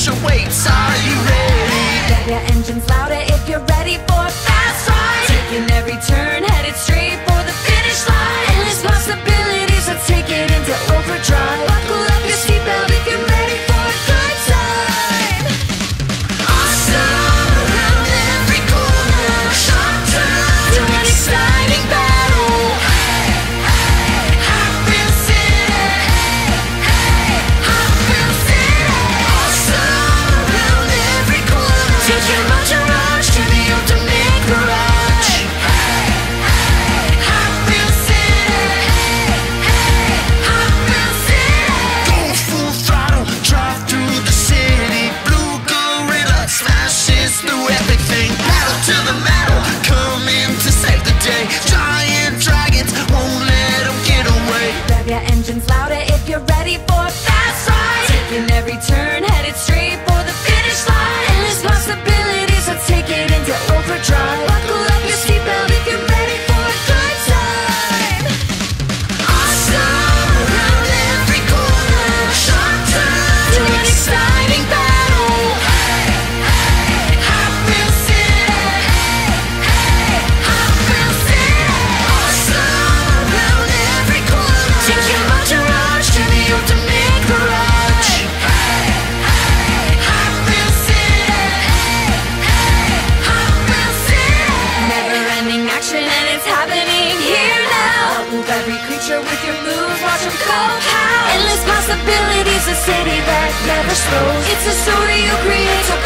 fluctuates. every turn, headed straight. move every creature with your moves. Watch them go how. Endless possibilities, a city that never slows. It's a story you create.